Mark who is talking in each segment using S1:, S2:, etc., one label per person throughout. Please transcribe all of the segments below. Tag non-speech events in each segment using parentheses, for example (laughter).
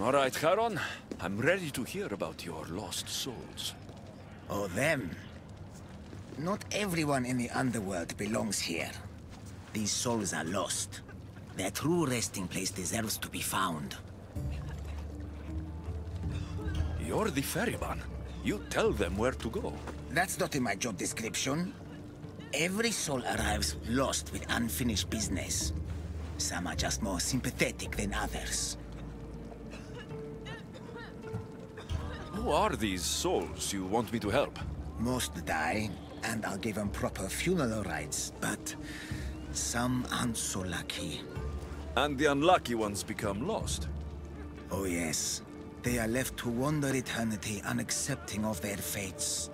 S1: All right, Charon. I'm ready to hear about your lost souls.
S2: Oh, them. Not everyone in the underworld belongs here. These souls are lost. Their true resting place deserves to be found.
S1: You're the ferryman. You tell them where to go.
S2: That's not in my job description. Every soul arrives lost with unfinished business. Some are just more sympathetic than others.
S1: Who are these souls you want me to help?
S2: Most die, and I'll give them proper funeral rites, but some aren't so lucky.
S1: And the unlucky ones become lost.
S2: Oh yes, they are left to wander eternity unaccepting of their fates.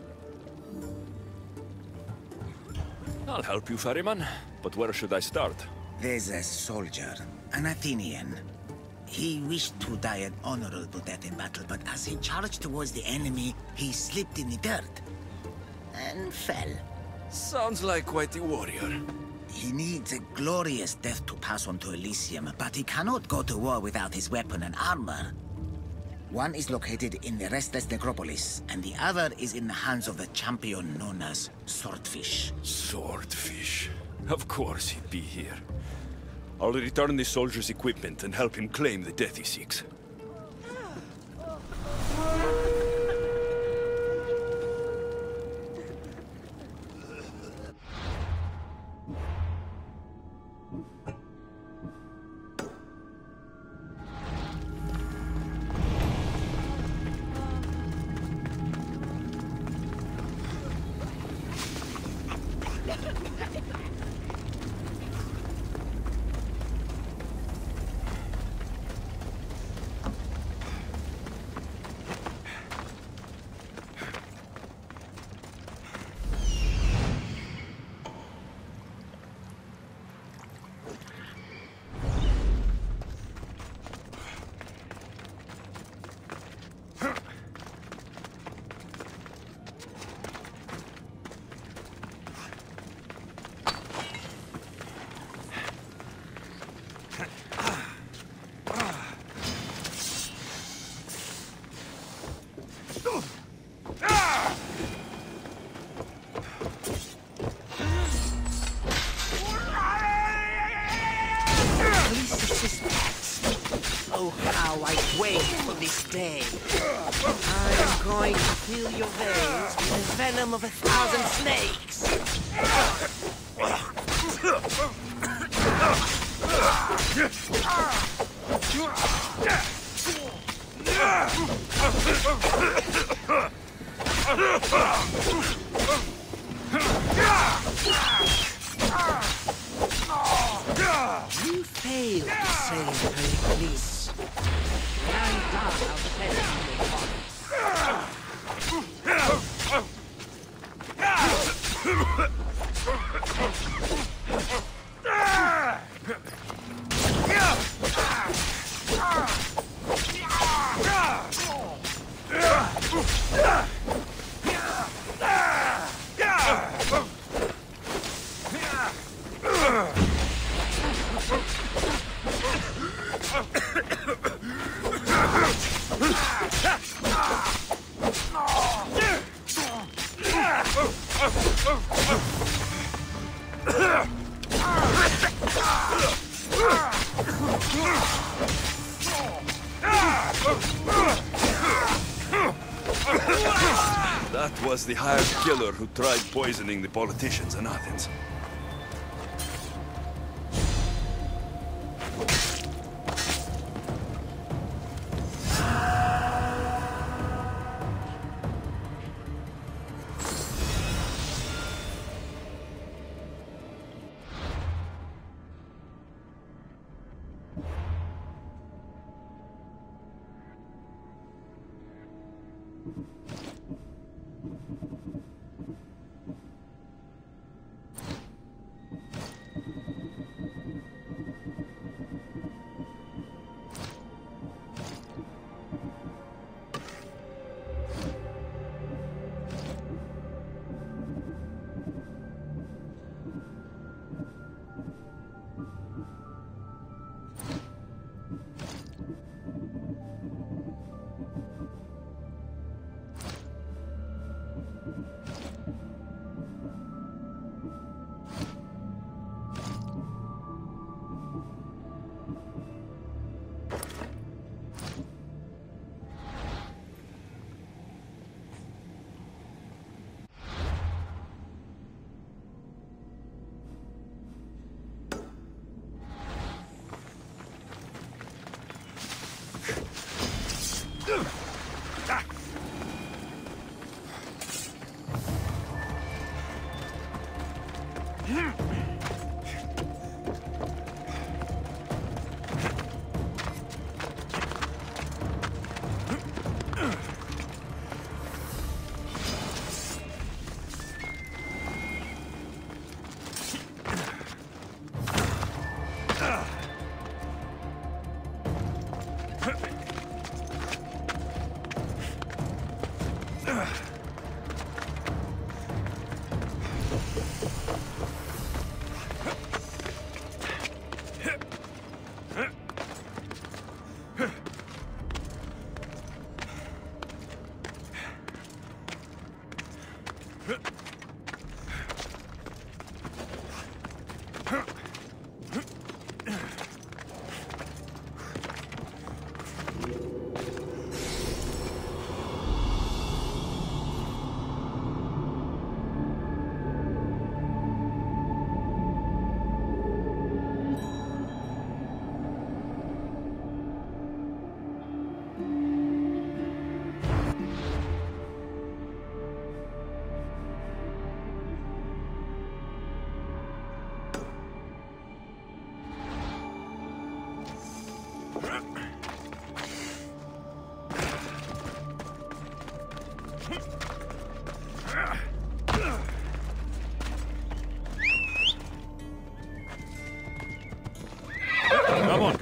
S1: I'll help you, ferryman. But where should I start?
S2: There's a soldier, an Athenian. He wished to die an honorable death in battle, but as he charged towards the enemy, he slipped in the dirt and fell.
S1: Sounds like quite a warrior.
S2: He needs a glorious death to pass on to Elysium, but he cannot go to war without his weapon and armor. One is located in the Restless Necropolis, and the other is in the hands of the champion known as Swordfish.
S1: Swordfish. Of course he'd be here. I'll return the soldier's equipment and help him claim the death he seeks.
S3: Venom of a thousand snakes. You failed to save Pericles. I'm done of testing your body.
S1: That was (laughs) the hired killer who tried poisoning the politicians in Athens.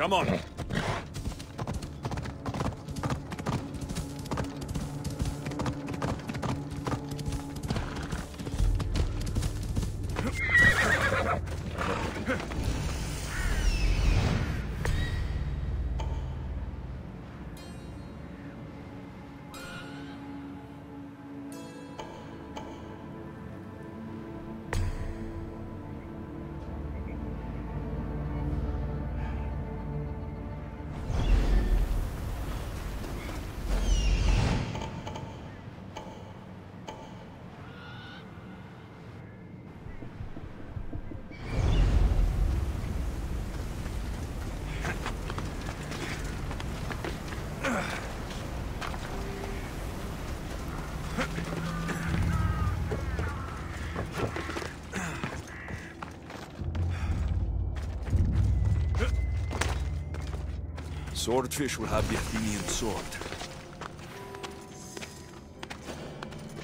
S1: Come on, Swordfish will have the Athenian sword.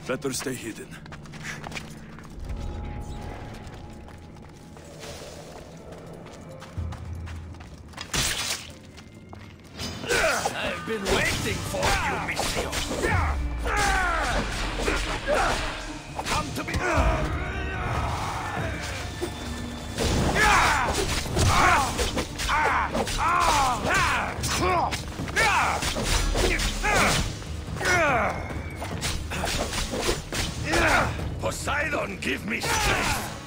S1: Better stay hidden.
S4: give me strength!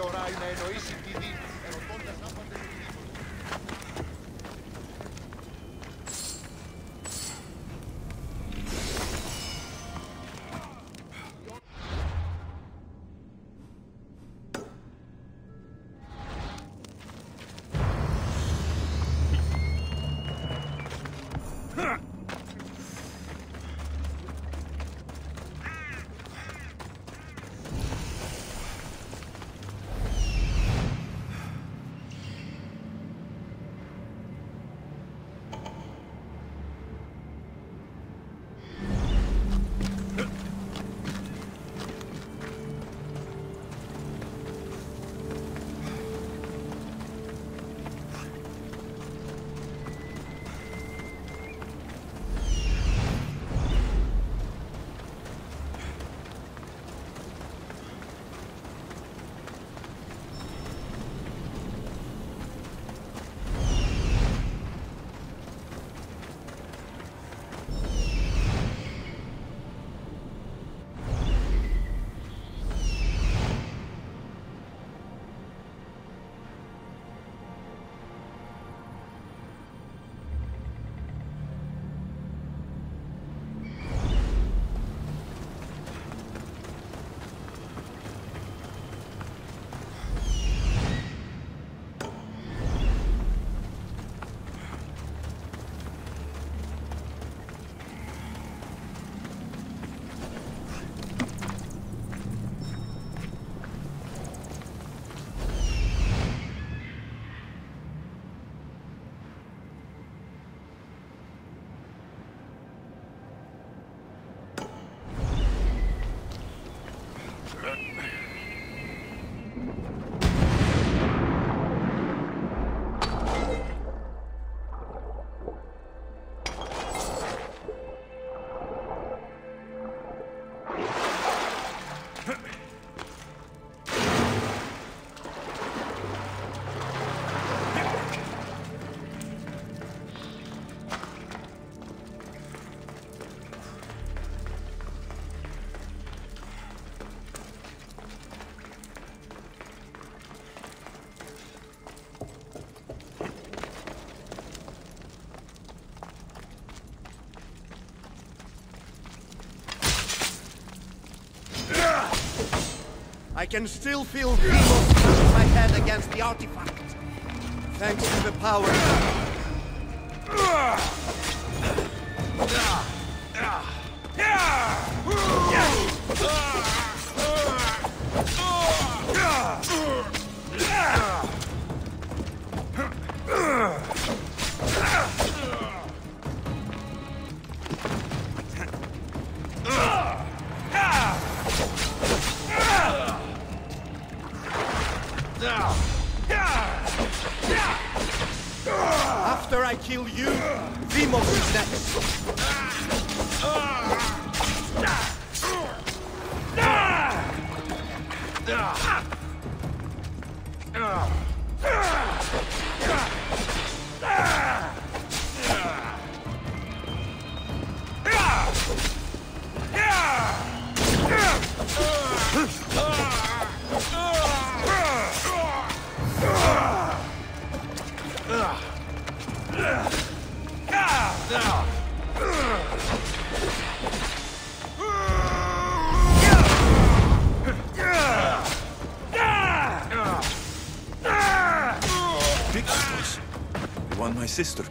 S5: δεσπότης εισέρχεται ώρα να εννοήσει
S6: I can still feel Deimos crushing my head against the artifact. Thanks to the power.
S1: Sister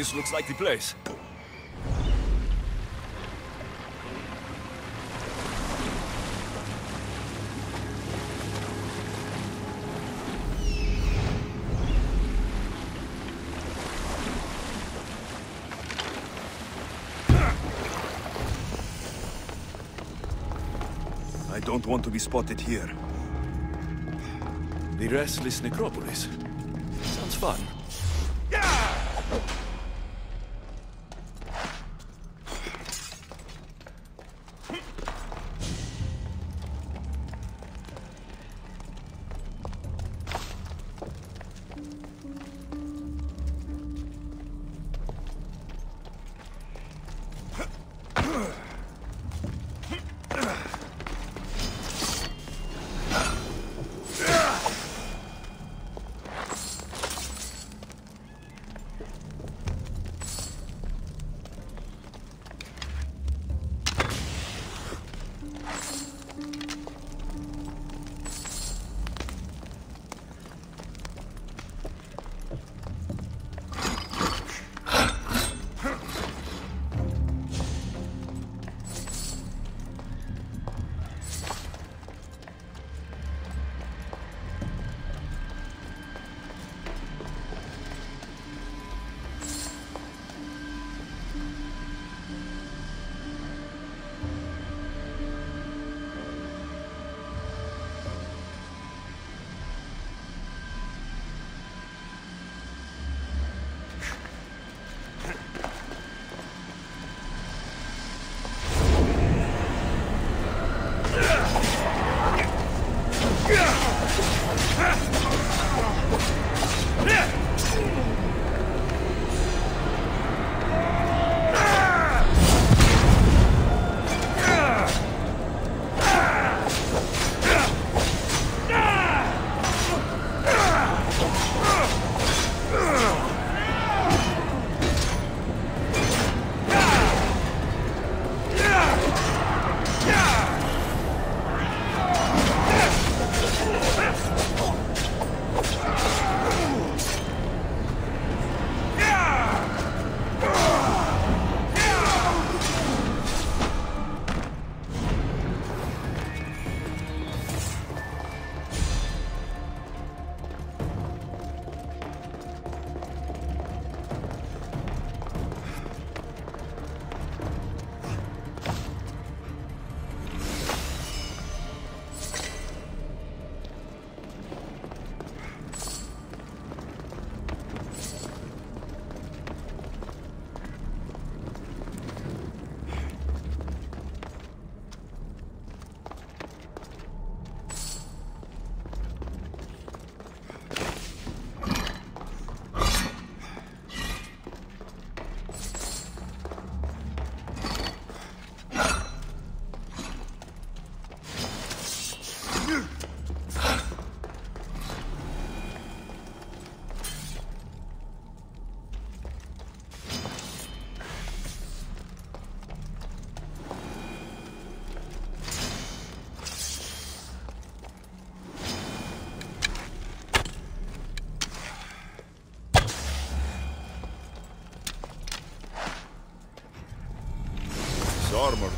S1: This looks like the place. I don't want to be spotted here. The Restless Necropolis.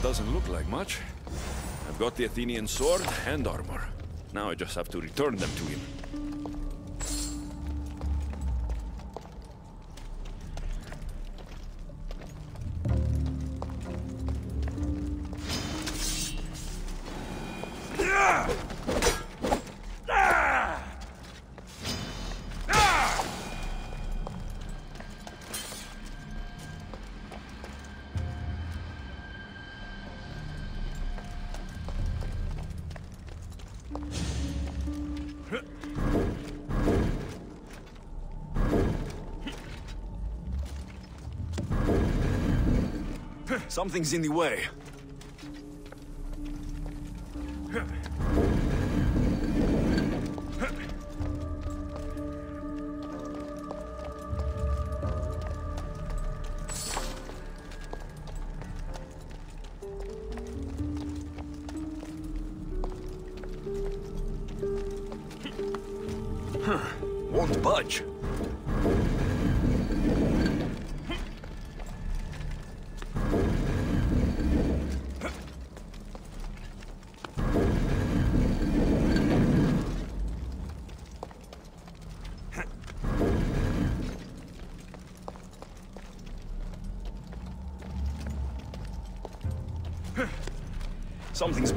S1: Doesn't look like much. I've got the Athenian sword and armor. Now I just have to return them to him. Something's in the way. Huh. Won't budge.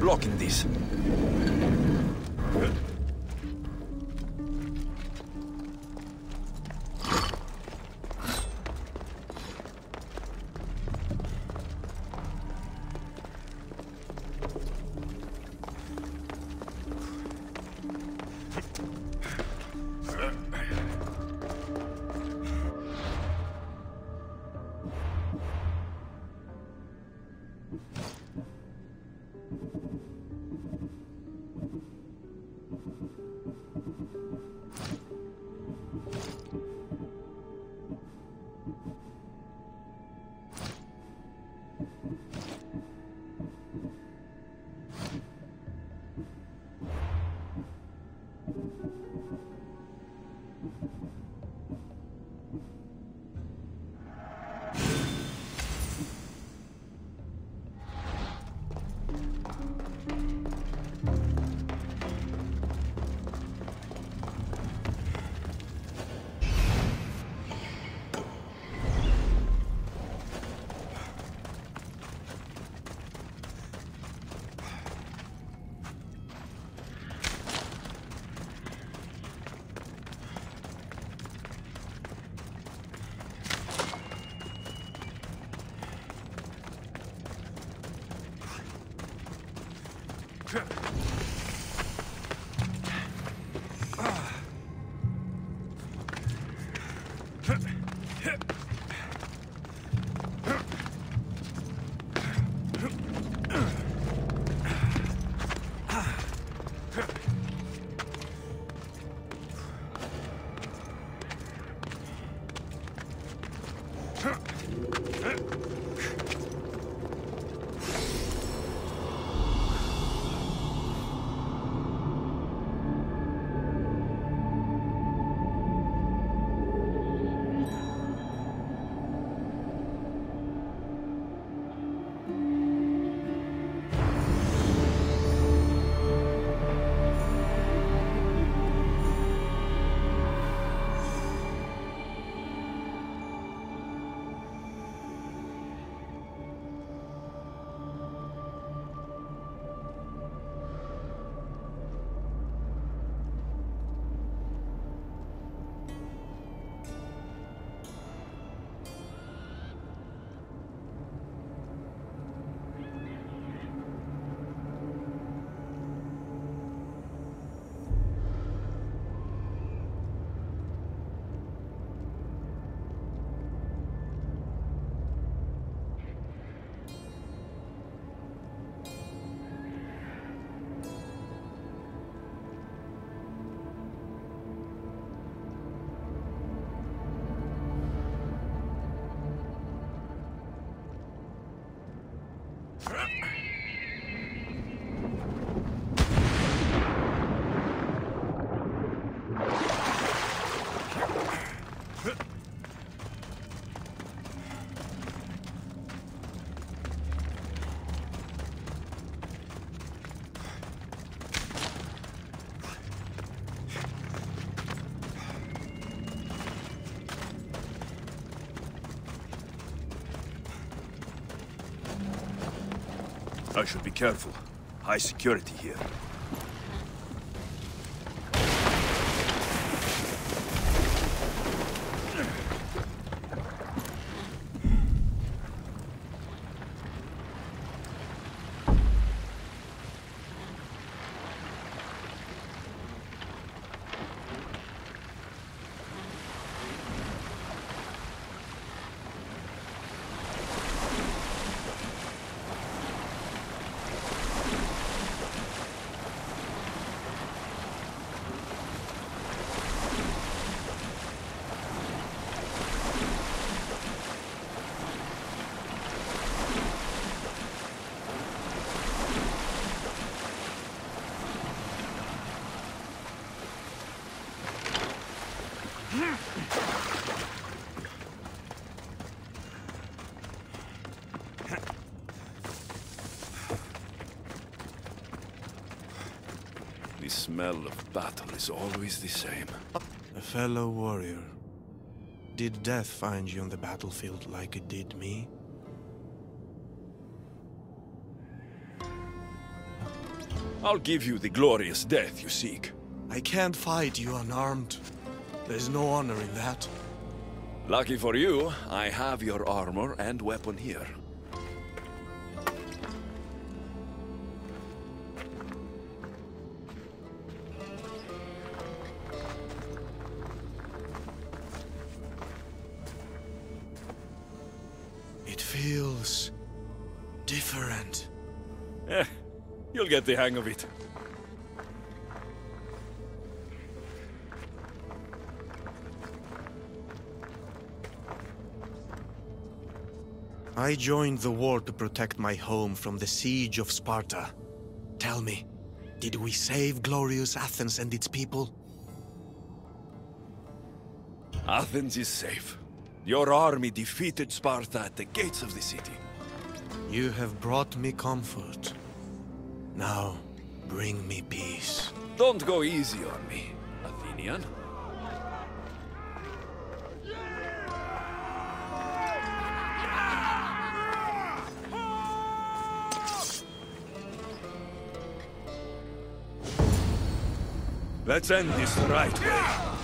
S1: Blocking this. I should be careful. High security here. The smell of battle is always the same.
S6: A fellow warrior. Did death find you on the battlefield like it did me?
S1: I'll give you the glorious death you seek.
S6: I can't fight you unarmed. There's no honor in that.
S1: Lucky for you, I have your armor and weapon here. You'll get the hang of it.
S6: I joined the war to protect my home from the siege of Sparta. Tell me, did we save glorious Athens and its people?
S1: Athens is safe. Your army defeated Sparta at the gates of the city.
S6: You have brought me comfort. Now, bring me peace.
S1: Don't go easy on me, Athenian. Let's end this right way.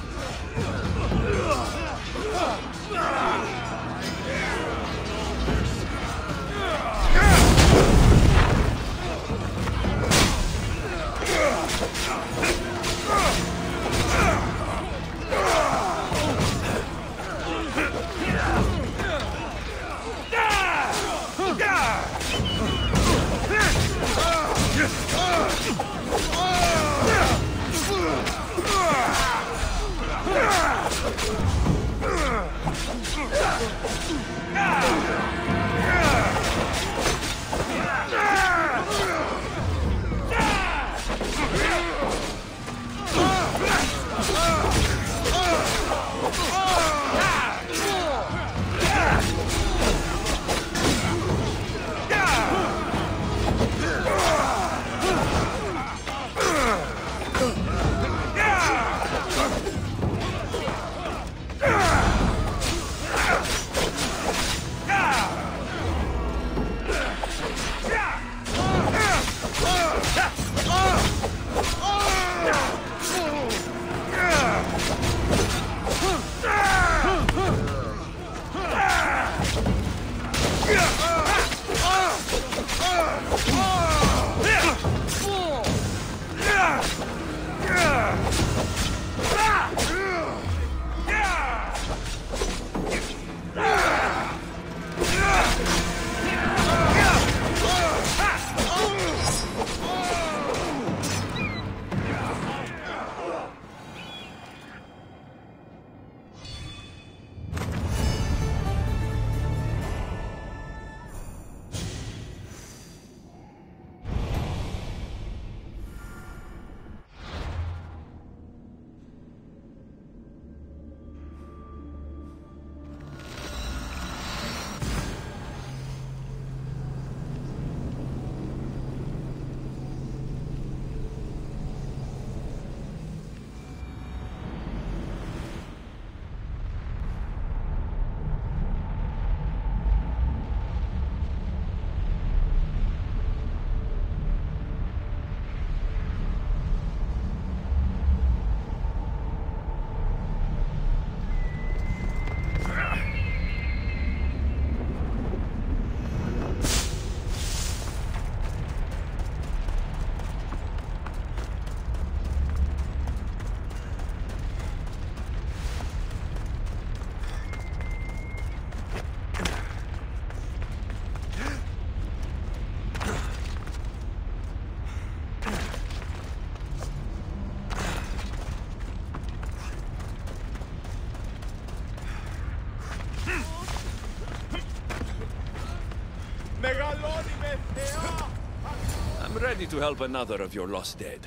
S1: Ready to help another of your lost dead.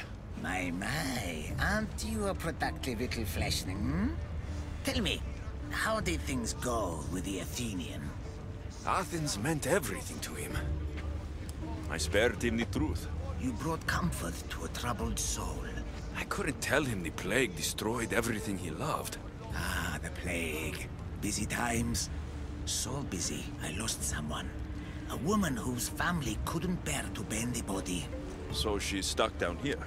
S2: My, my, aren't you a productive little fleshling, hmm? Tell me, how did things go with the Athenian?
S1: Athens meant everything to him. I spared him the truth.
S2: You brought comfort to a troubled soul.
S1: I couldn't tell him the plague destroyed everything he loved.
S2: Ah, the plague. Busy times? So busy, I lost someone. A woman whose family couldn't bear to bend the body.
S1: So she's stuck down here.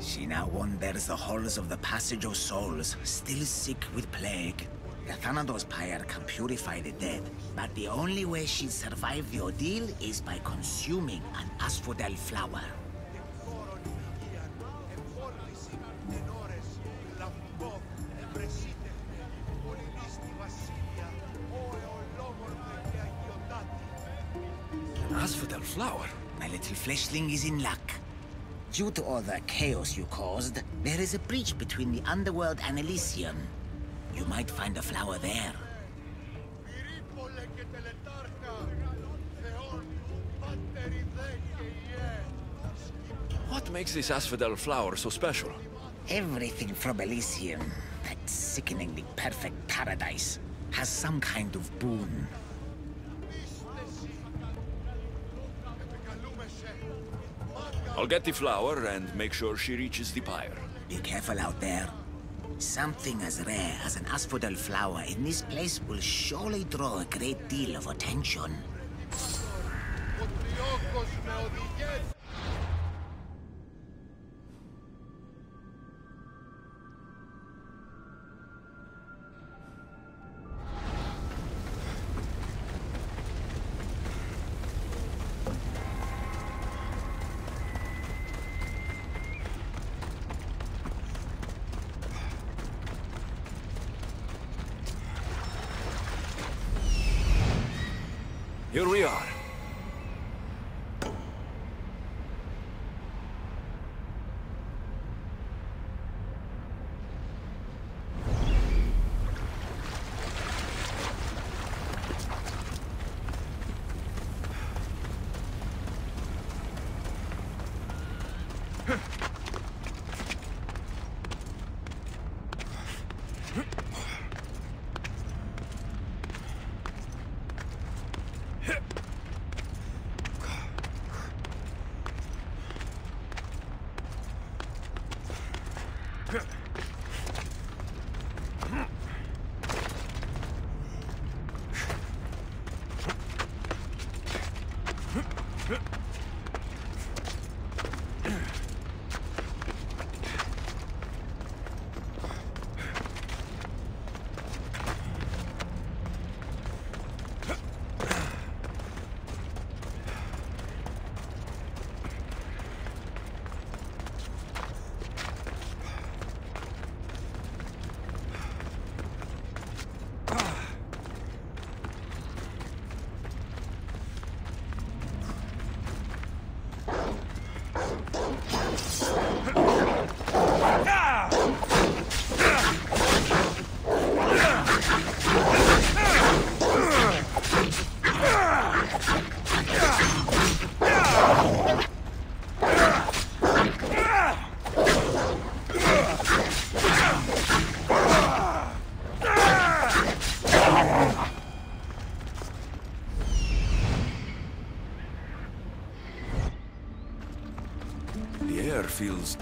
S2: She now wanders the halls of the Passage of Souls, still sick with plague. The Thanatos pyre can purify the dead, but the only way she'll survive the ordeal is by consuming an asphodel flower. Fleshling is in luck. Due to all the chaos you caused, there is a breach between the underworld and Elysium. You might find a flower there.
S1: What makes this asphodel flower so special?
S2: Everything from Elysium, that sickeningly perfect paradise, has some kind of boon.
S1: I'll get the flower and make sure she reaches the pyre.
S2: Be careful out there. Something as rare as an asphodel flower in this place will surely draw a great deal of attention.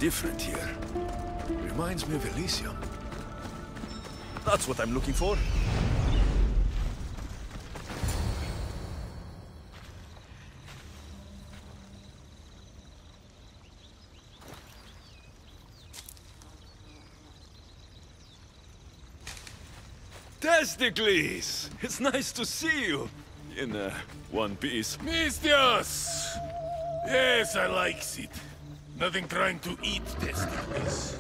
S1: Different here. Reminds me of Elysium. That's what I'm looking for. Testikles! It's nice to see you. In, uh, one piece.
S7: Misthios! Yes, I like it. Nothing trying to eat testicles.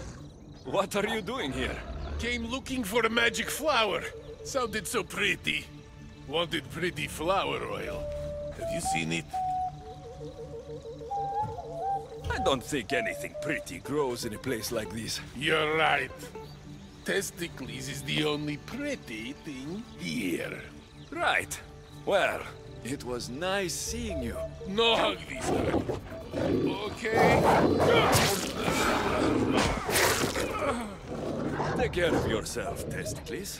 S1: What are you doing here?
S7: Came looking for a magic flower. Sounded so pretty. Wanted pretty flower oil. Have you seen it?
S1: I don't think anything pretty grows in a place like this.
S7: You're right. Testikles is the only pretty thing here.
S1: Right. Well, it was nice seeing you.
S7: No hug this time.
S8: Okay.
S1: Take care of yourself, Testikles.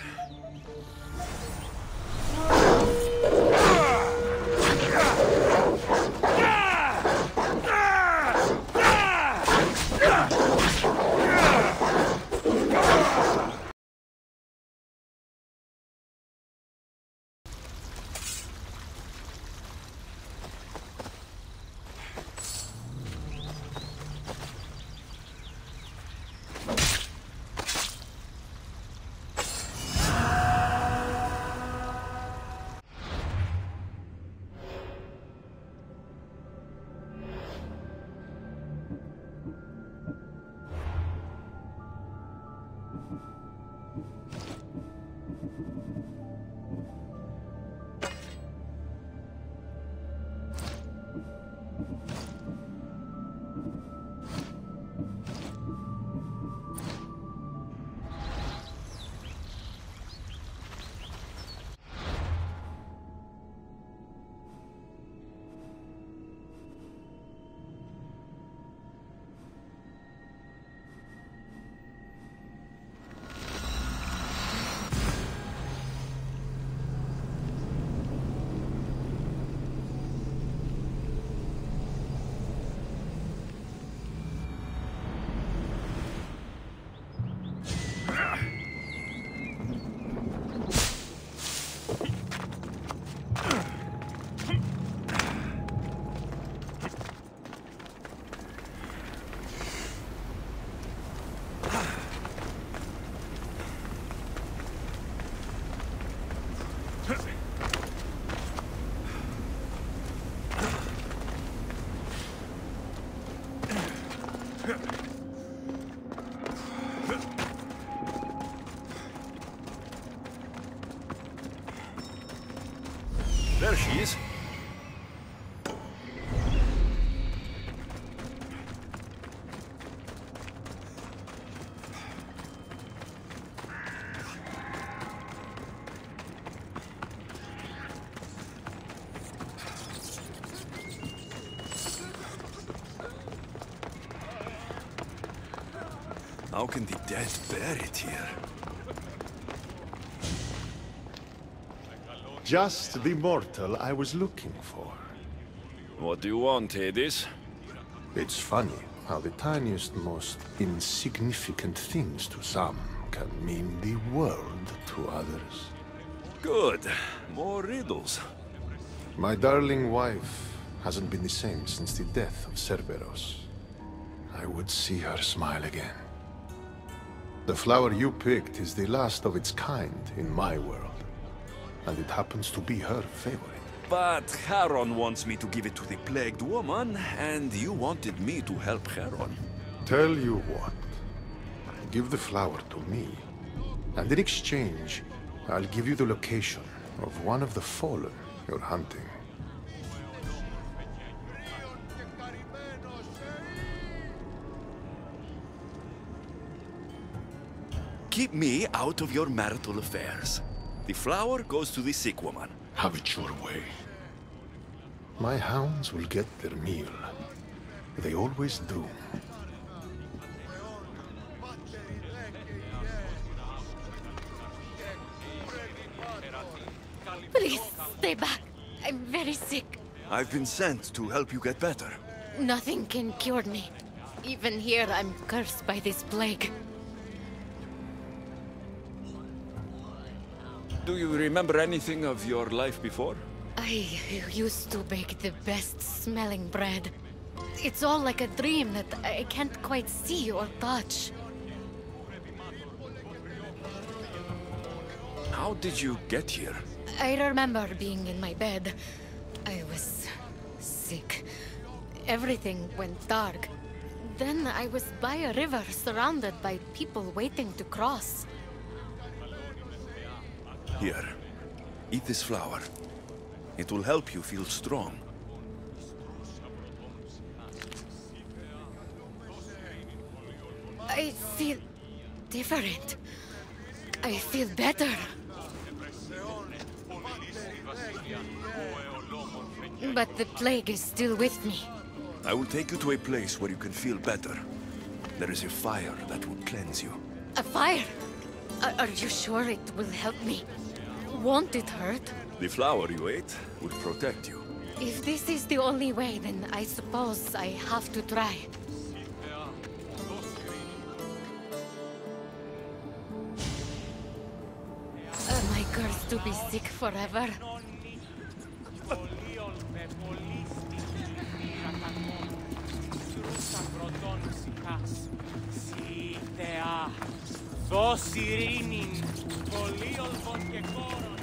S1: How can the dead bear it here?
S9: Just the mortal I was looking for.
S1: What do you want, Hades?
S9: It's funny how the tiniest, most insignificant things to some can mean the world to others.
S1: Good. More riddles.
S9: My darling wife hasn't been the same since the death of Cerberus. I would see her smile again. The flower you picked is the last of its kind in my world, and it happens to be her favorite.
S1: But Charon wants me to give it to the plagued woman, and you wanted me to help Charon.
S9: Tell you what, give the flower to me, and in exchange, I'll give you the location of one of the fallen you're hunting.
S1: Keep me out of your marital affairs. The flower goes to the sick woman.
S9: Have it your way. My hounds will get their meal. They always do.
S10: Please, stay back. I'm very sick.
S1: I've been sent to help you get better.
S10: Nothing can cure me. Even here, I'm cursed by this plague.
S1: Do you remember anything of your life before?
S10: I used to bake the best smelling bread. It's all like a dream that I can't quite see or touch.
S1: How did you get here?
S10: I remember being in my bed. I was sick. Everything went dark. Then I was by a river surrounded by people waiting to cross.
S1: Here. Eat this flower. It will help you feel strong.
S10: I feel different. I feel better. But the plague is still with me.
S1: I will take you to a place where you can feel better. There is a fire that will cleanse you.
S10: A fire? Are, you sure it will help me? don't want it hurt.
S1: The flower you ate will protect you.
S10: If this is the only way, then I suppose I have to try. Oh, Am I cursed to be sick forever? (laughs)
S11: Vos ειρήνην, πολύολβων και κόρων.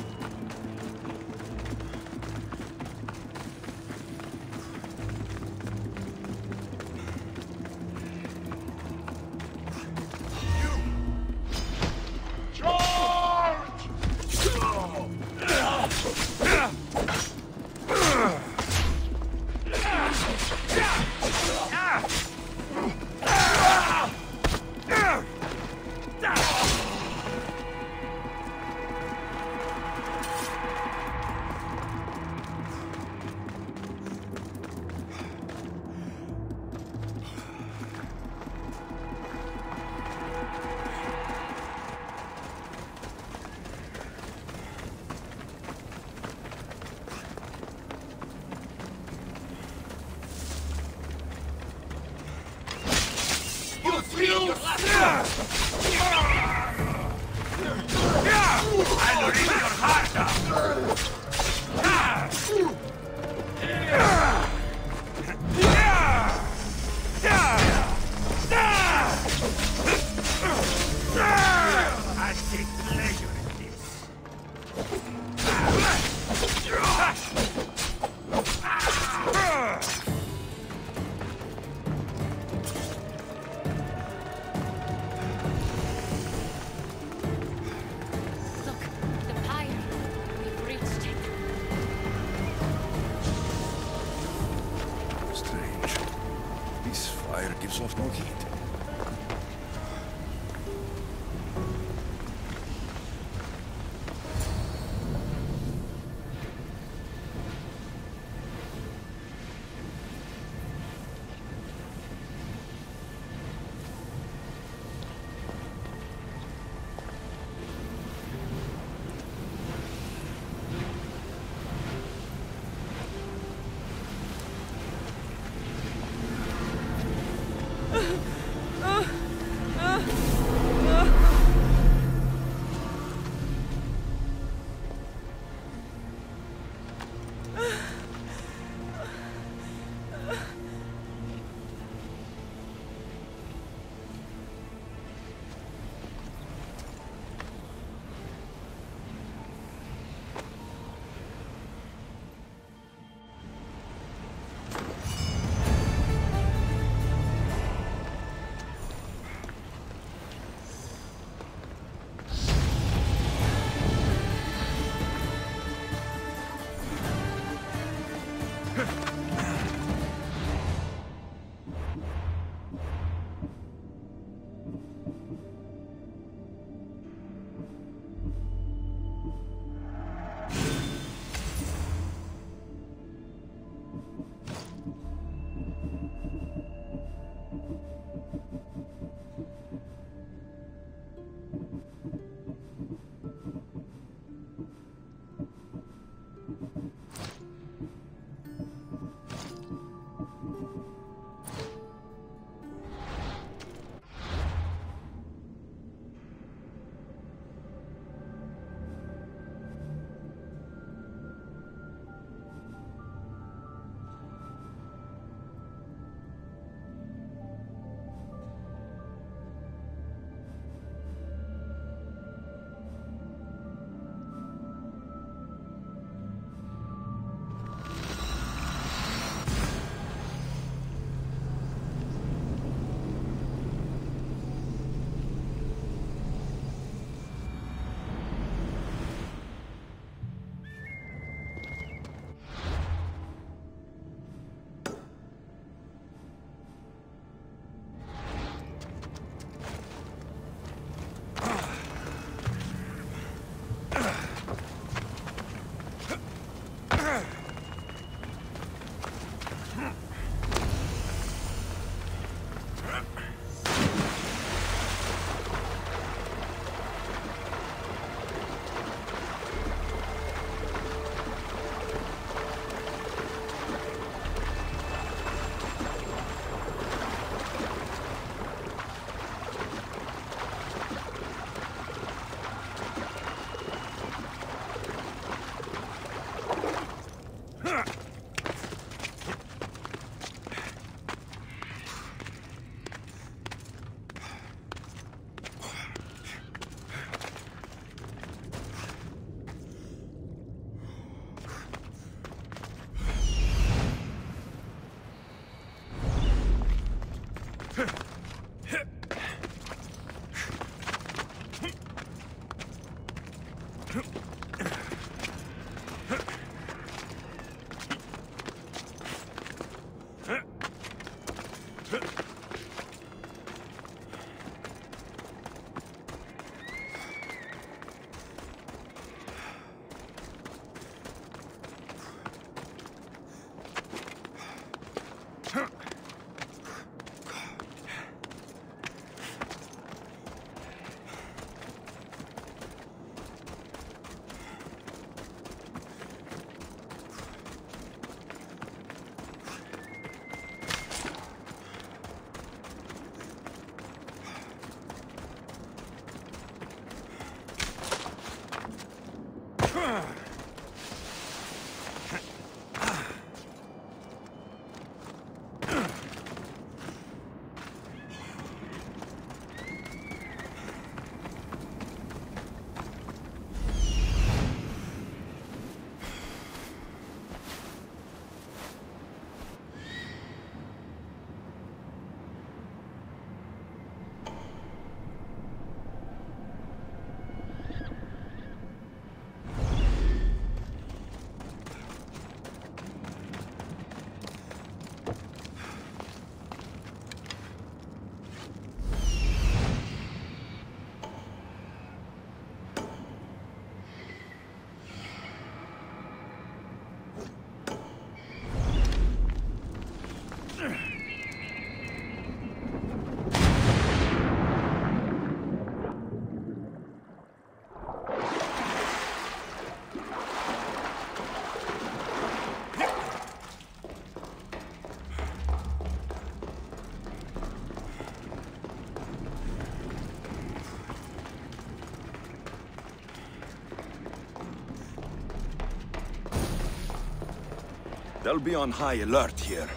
S1: They'll be on high alert here.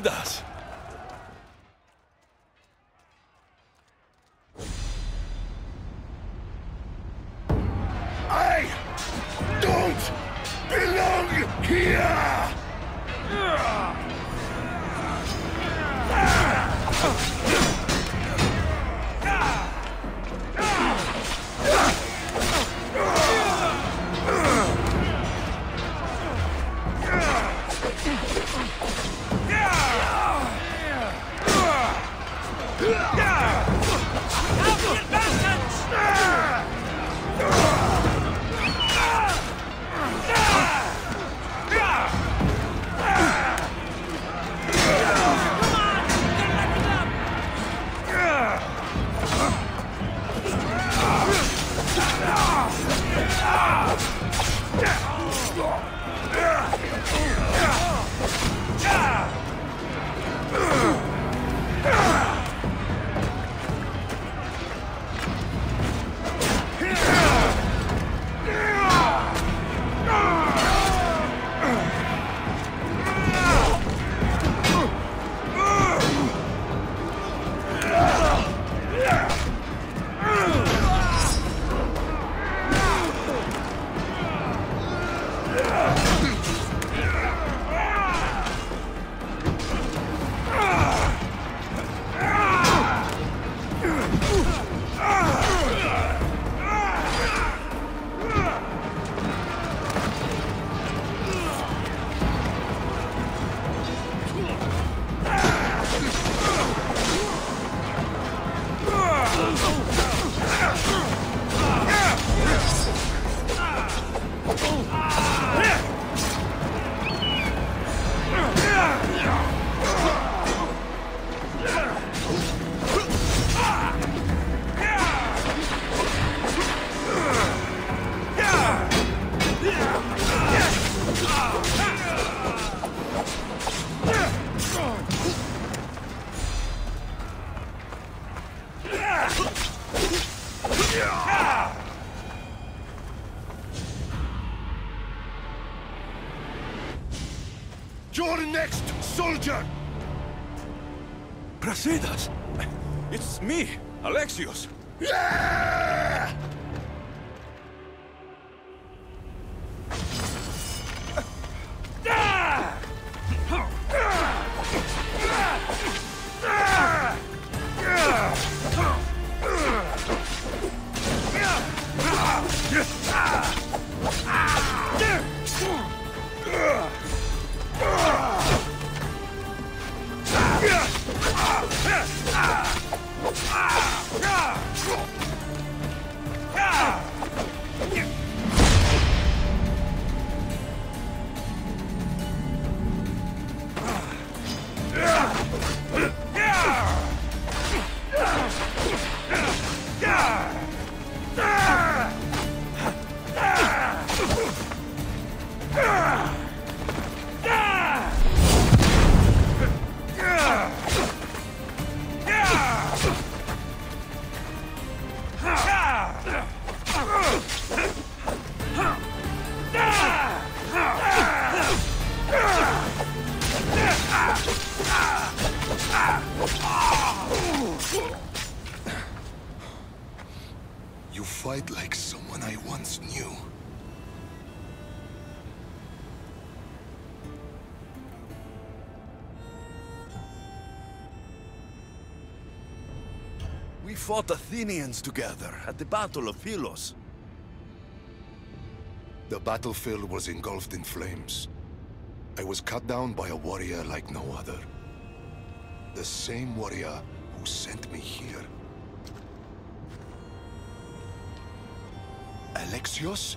S1: Brasidas! Fought Athenians together at the Battle of Pylos.
S8: The battlefield was engulfed in flames. I was cut down by a warrior like no other. The same warrior who sent me here. Alexios?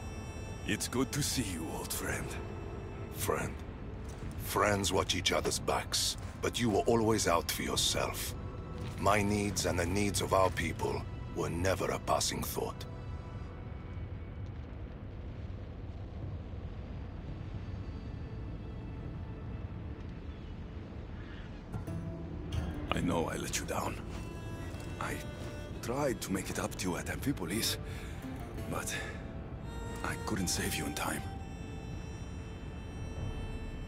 S1: It's good to see you, old friend.
S8: Friend. Friends watch each other's backs, but you were always out for yourself. My needs and the needs of our people were never a passing thought.
S1: I know I let you down. I tried to make it up to you at Amphipolis, but I couldn't save you in time.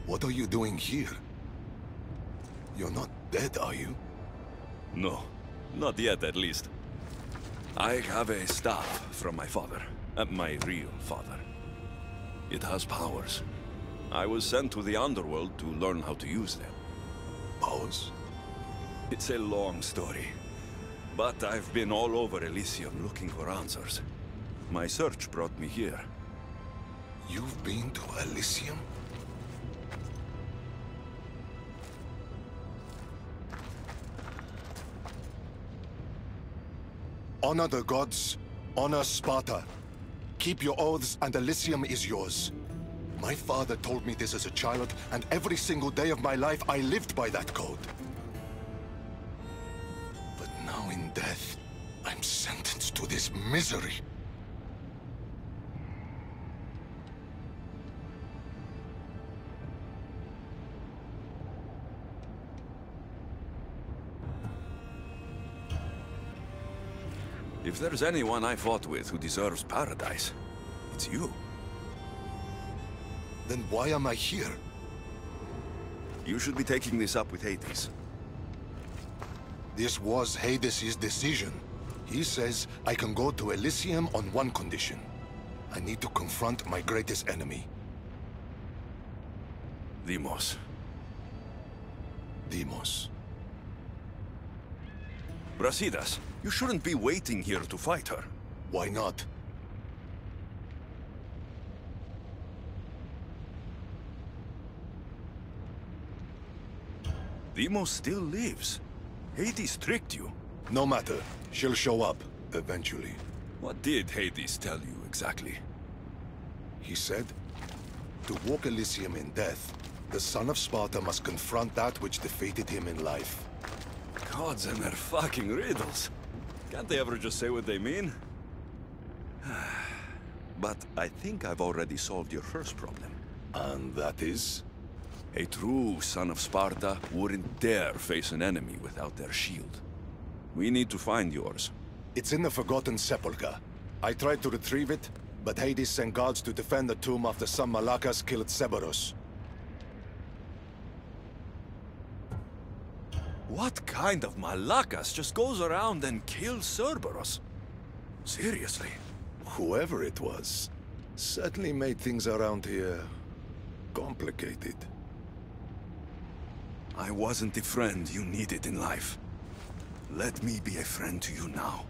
S8: What are you doing here? You're not dead, are you?
S1: No, not yet at least. I have a staff from my father, uh, my real father. It has powers. I was sent to the underworld to learn how to use them.
S8: Powers?
S1: It's a long story. But I've been all over Elysium looking for answers. My search brought me here.
S8: You've been to Elysium? Honor the gods. Honor Sparta. Keep your oaths and Elysium is yours. My father told me this as a child, and every single day of my life I lived by that code. But now in death, I'm sentenced to this misery.
S1: If there's anyone I fought with who deserves paradise, it's you.
S8: Then why am I here?
S1: You should be taking this up with Hades.
S8: This was Hades' decision. He says I can go to Elysium on one condition. I need to confront my greatest enemy.
S1: Demos.
S8: Deimos.
S1: Brasidas, you shouldn't be waiting here to fight her.
S8: Why not?
S1: Deimos still lives. Hades tricked you.
S8: No matter. She'll show up, eventually.
S1: What did Hades tell you exactly?
S8: He said, to walk Elysium in death, the son of Sparta must confront that which defeated him in life.
S1: Gods and their fucking riddles. Can't they ever just say what they mean? (sighs) but I think I've already solved your first problem.
S8: And that is?
S1: A true son of Sparta wouldn't dare face an enemy without their shield. We need to find yours.
S8: It's in the Forgotten Sepulchre. I tried to retrieve it, but Hades sent guards to defend the tomb after some Malakas killed Cerberus.
S1: What kind of Malakas just goes around and kills Cerberus? Seriously?
S8: Whoever it was, certainly made things around here... complicated.
S1: I wasn't the friend you needed in life. Let me be a friend to you now.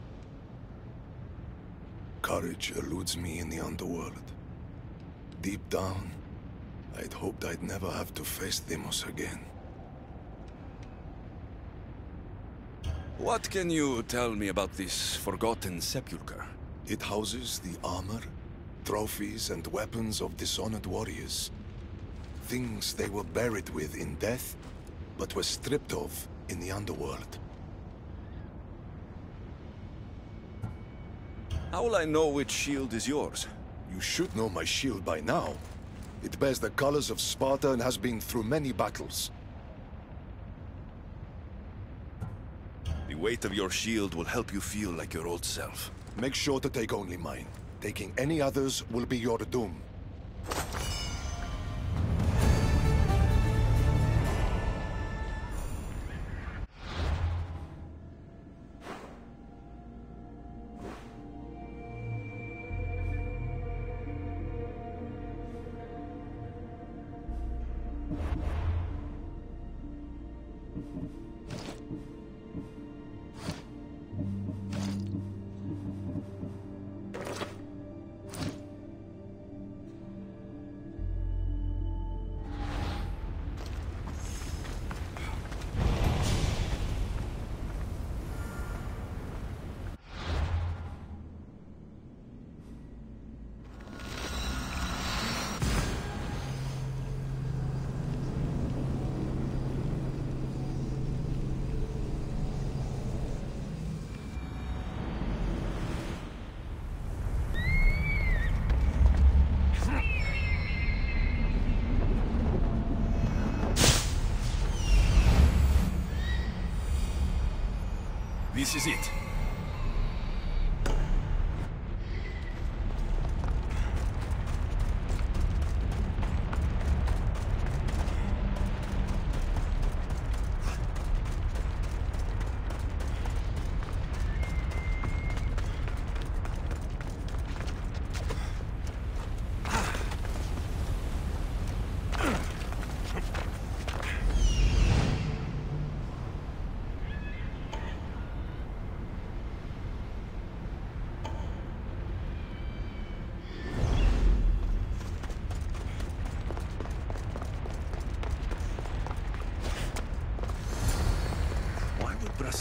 S8: Courage eludes me in the underworld. Deep down, I'd hoped I'd never have to face Deimos again.
S1: What can you tell me about this Forgotten Sepulchre?
S8: It houses the armor, trophies, and weapons of dishonored warriors. Things they were buried with in death, but were stripped of in the underworld.
S1: How will I know which shield is yours?
S8: You should know my shield by now. It bears the colors of Sparta and has been through many battles.
S1: Weight of your shield will help you feel like your old self.
S8: Make sure to take only mine. Taking any others will be your doom.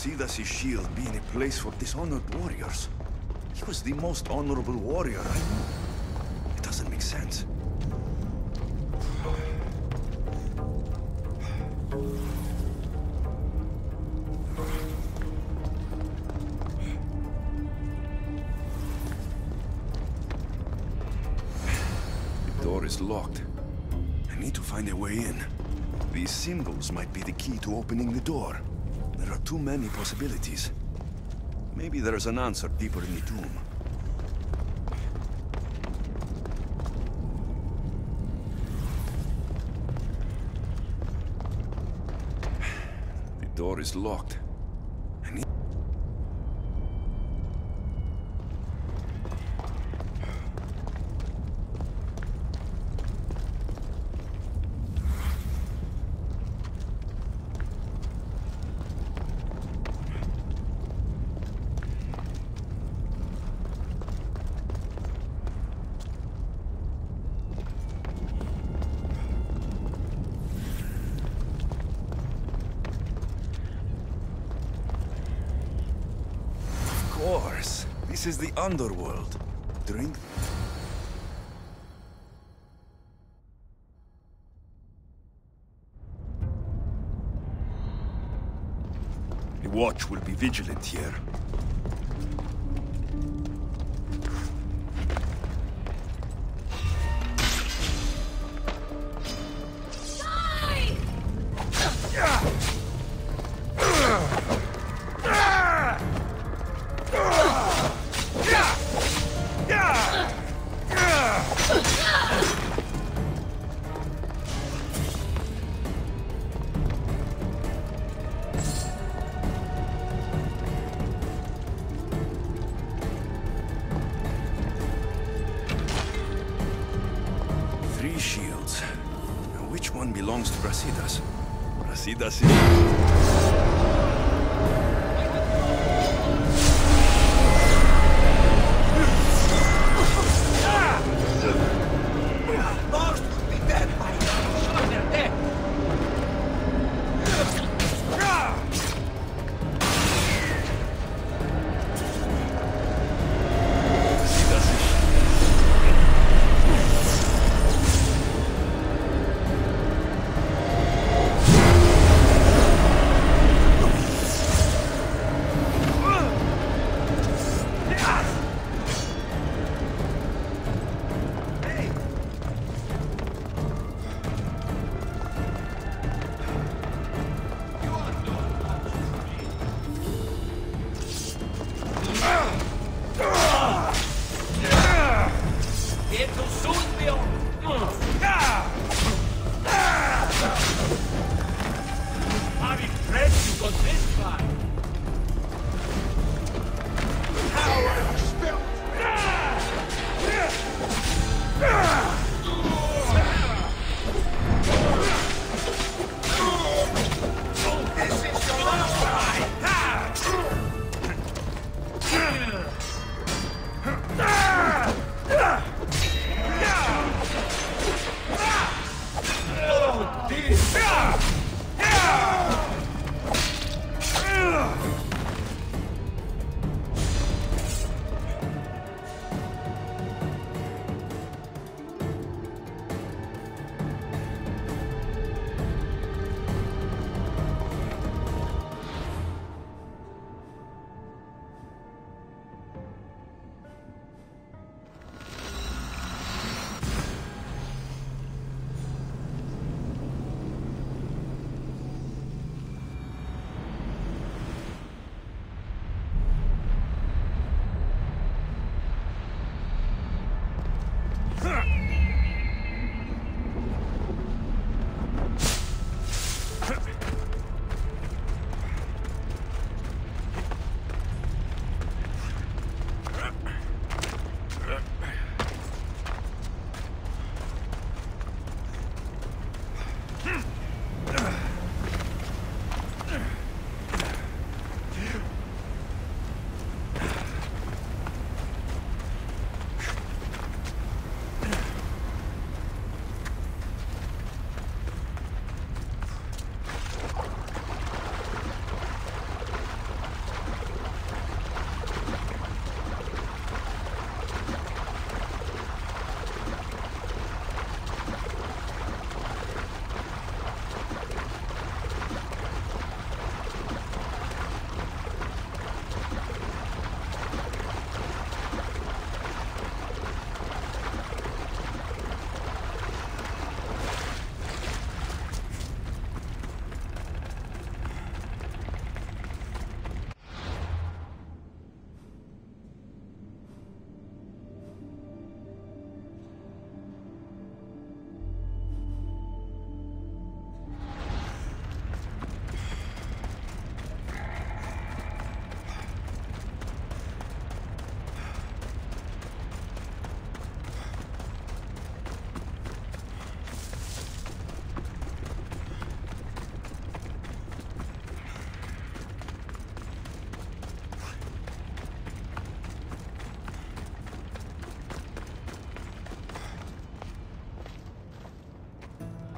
S1: Brasidas' shield being a place for dishonored warriors. He was the most honorable warrior I knew. It doesn't make sense. The door is locked. I need to find a way in. These symbols might be the key to opening the door. Too many possibilities. Maybe there's an answer deeper in the tomb. The door is locked. I need... Of course. This is the underworld. Drink. The watch will be vigilant here.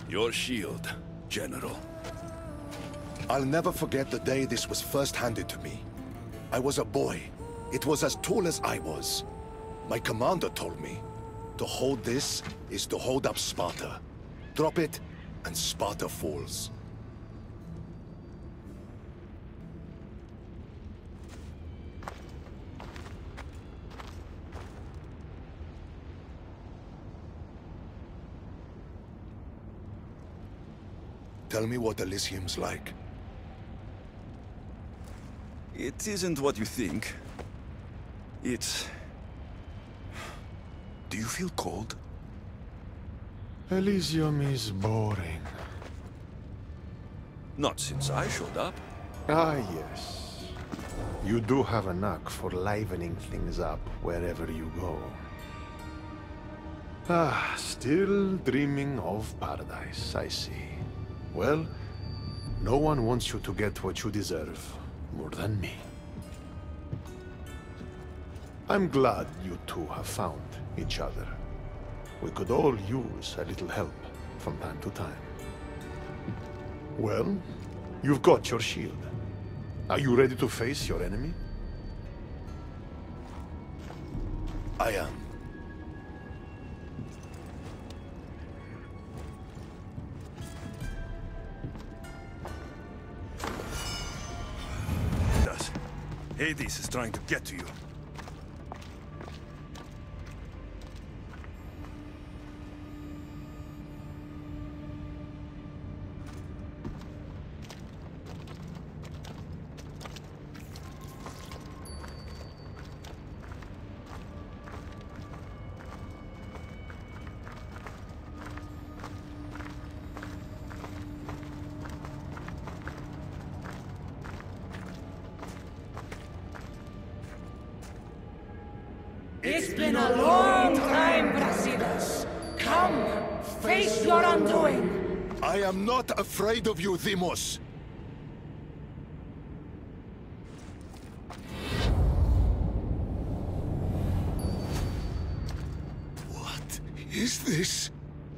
S1: Your shield, General.
S8: I'll never forget the day this was first handed to me. I was a boy. It was as tall as I was. My commander told me, to hold this is to hold up Sparta. Drop it, and Sparta falls. Tell me what Elysium's like.
S1: It isn't what you think. It's... Do you feel cold?
S9: Elysium is boring.
S1: Not since I showed up.
S9: Ah, yes. You do have a knack for livening things up wherever you go. Ah, still dreaming of paradise, I see. Well, no one wants you to get what you deserve more than me. I'm glad you two have found each other. We could all use a little help from time to time. Well, you've got your shield. Are you ready to face your enemy?
S8: I am.
S1: Hades is trying to get to you.
S11: It's been a long time, Brasidas. Come, face your undoing.
S8: I am not afraid of you, Deimos. What is this?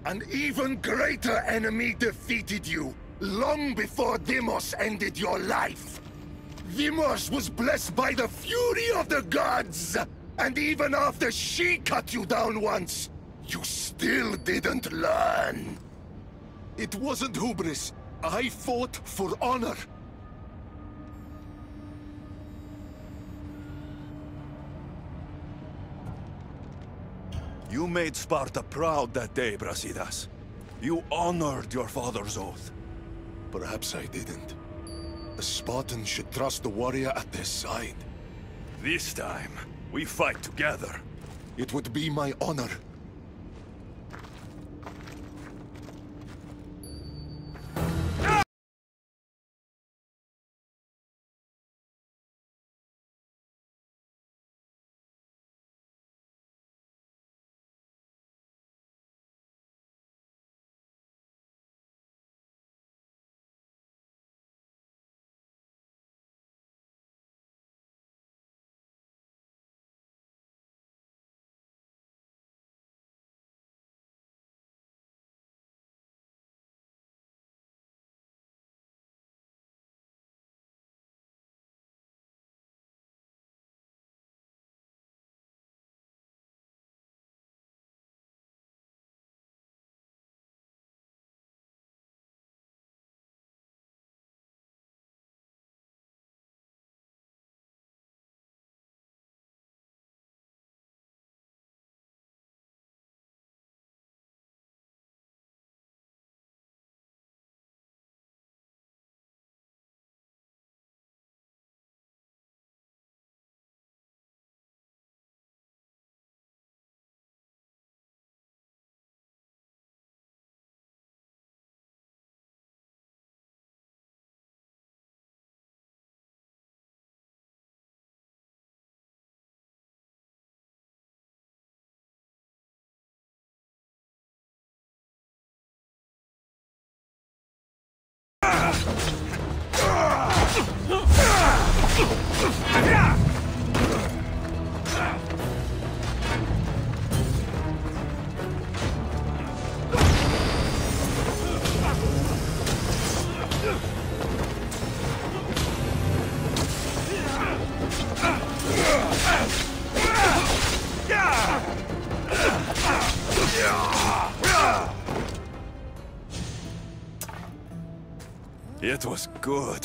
S8: An even greater enemy defeated you, long before Deimos ended your life. Deimos was blessed by the fury of the gods, and even after she cut you down once, you still didn't learn. It wasn't hubris. I fought for honor.
S1: You made Sparta proud that day, Brasidas. You honored your father's oath.
S8: Perhaps I didn't. A Spartan should trust the warrior at their side.
S1: This time, we fight together.
S8: It would be my honor.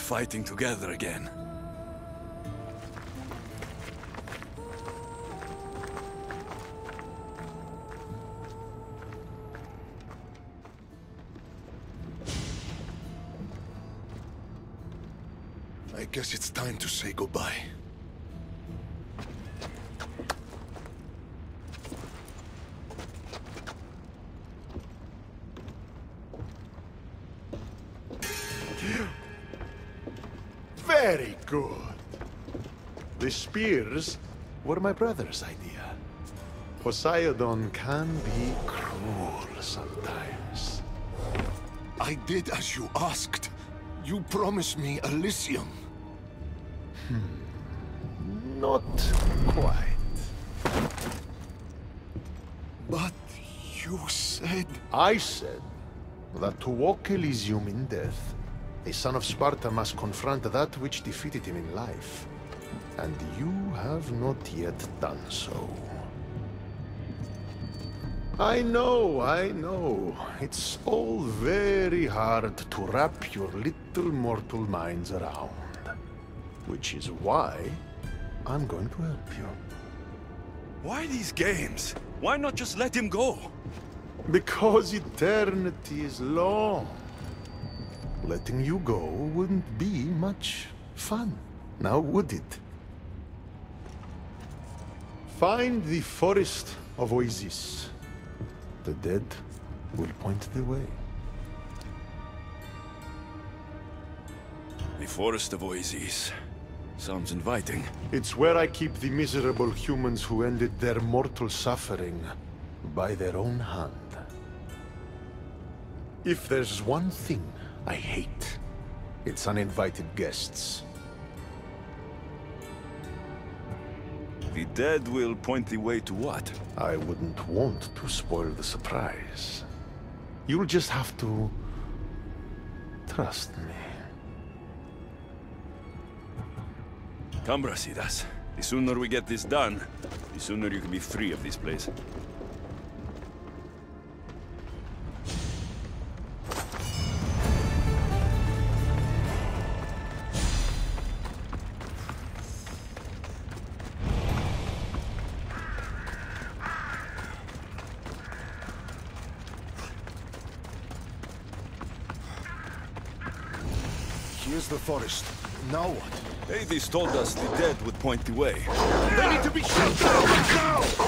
S1: Fighting together again.
S8: I guess it's time to say goodbye.
S9: Spears were my brother's idea. Poseidon can be cruel sometimes.
S8: I did as you asked. You promised me Elysium. Hmm.
S9: Not quite.
S8: But you said...
S9: I said that to walk Elysium in death, a son of Sparta must confront that which defeated him in life. And you have not yet done so. I know, I know. It's all very hard to wrap your little mortal minds around. Which is why I'm going to help you.
S1: Why these games? Why not just let him go?
S9: Because eternity is long. Letting you go wouldn't be much fun, now would it? Find the forest of Oasis. The dead will point the way.
S1: The Forest of Oasis. Sounds inviting.
S9: It's where I keep the miserable humans who ended their mortal suffering by their own hand. If there's one thing I hate, it's uninvited guests.
S1: The dead will point the way to what?
S9: I wouldn't want to spoil the surprise. You'll just have to... trust me.
S1: Come, Brasidas. The sooner we get this done, the sooner you can be free of this place.
S8: Here's the forest. Now what?
S1: Hades told us the dead would point the way.
S8: They need to be shut down now!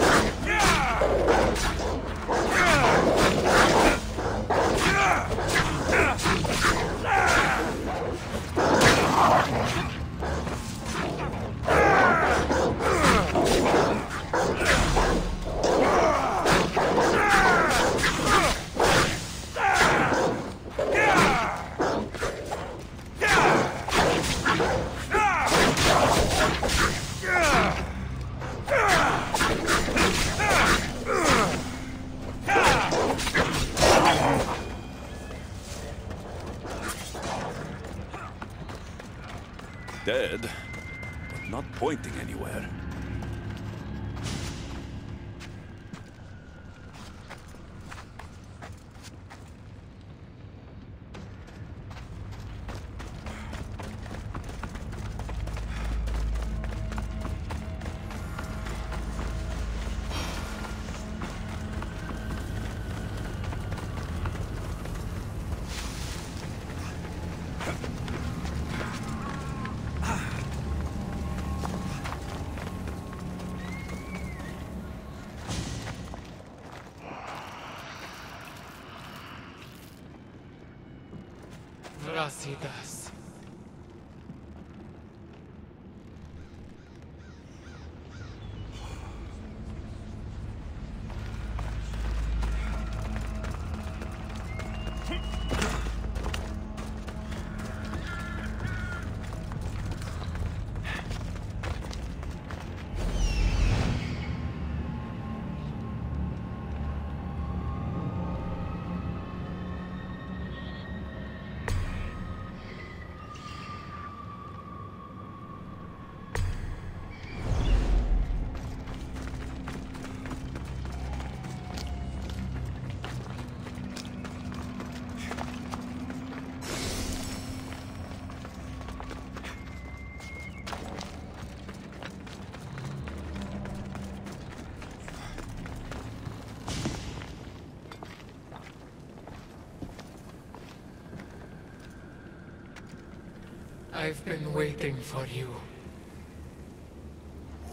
S12: I've been waiting for you.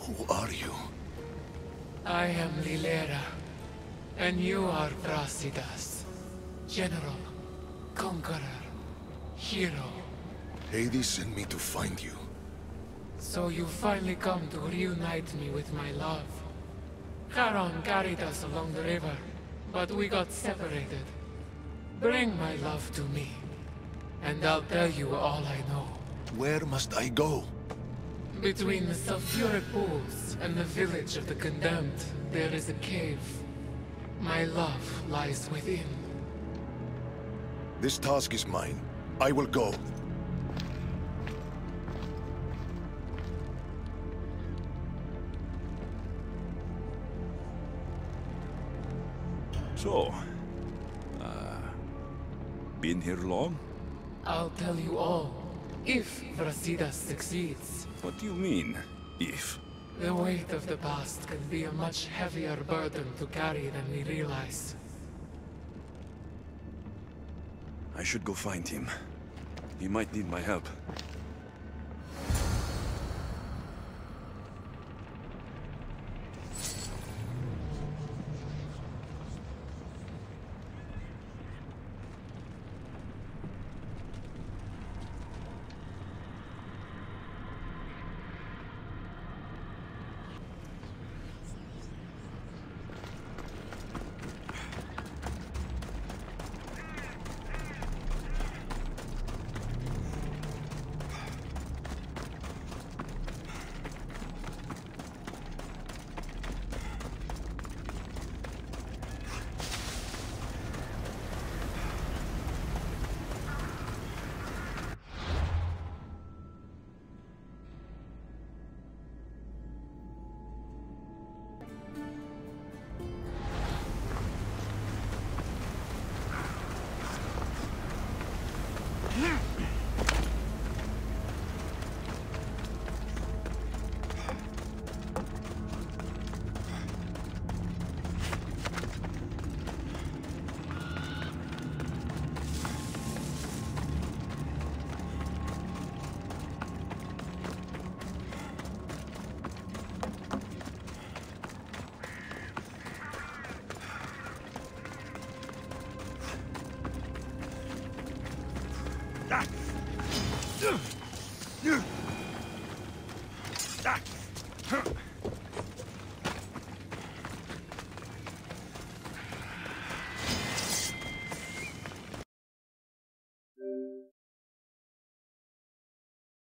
S8: Who are you?
S12: I am Lilera, and you are Brasidas. General, conqueror, hero.
S8: Hades sent me to find you.
S12: So you finally come to reunite me with my love. Charon carried us along the river, but we got separated. Bring my love to me, and I'll tell you all I know.
S8: Where must I go?
S12: Between the sulfuric pools and the village of the condemned, there is a cave. My love lies within.
S8: This task is mine. I will go.
S1: So, uh, been here long?
S12: I'll tell you all, if Brasidas succeeds.
S1: What do you mean, if?
S12: The weight of the past can be a much heavier burden to carry than we realize.
S1: I should go find him. He might need my help.